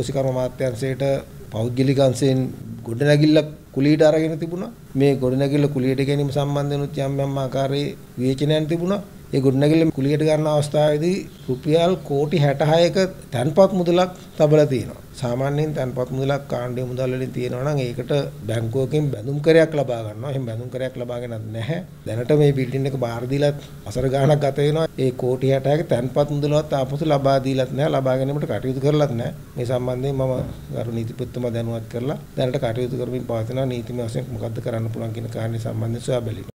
කෘෂිකර්ම අමාත්‍යාංශයට පෞද්ගලික අංශයෙන් ගොඩනැගිල්ල කුලියට අරගෙන තිබුණා. මේ ගොඩනැගිල්ල කුලියට ගැනීම සම්බන්ධනොත් යම් යම් ආකාරයේ විවේචනයන් තිබුණා. ඒ ගොඩනැගිල්ල කුලියට ගන්න අවස්ථාවේදී රුපියල් කෝටි 66ක තැන්පත් මුදලක් තබලා තියෙනවා. සාමාන්‍යයෙන් තැන්පත් මුදලක් කාණ්ඩේ මුදල් වලින් තියෙනවා නම් ඒකට බැංකුවකින් බැඳුම් කරයක් ලබා ගන්නවා. එහෙනම් බැඳුම් කරයක් ලබාගෙනත් නැහැ. දැනට මේ බිල්ඩින් එක බාර දීලා අසර ගාණක් ගත වෙනවා. ඒ කෝටි 66ක තැන්පත් මුදලවත් ආපසු ලබා දීලත් නැහැ. ලබා ගැනීමට කටයුතු කරලත් නැහැ. මේ සම්බන්ධයෙන් මම ගරු නීතිපතිතුමා දැනුවත් කරලා දැනට කටයුතු කරමින් පවතිනවා. නීතිමය වශයෙන් මොකද්ද කරන්න පුළුවන් කියන කාරණේ සම්බන්ධයෙන් සොයා බැලීම.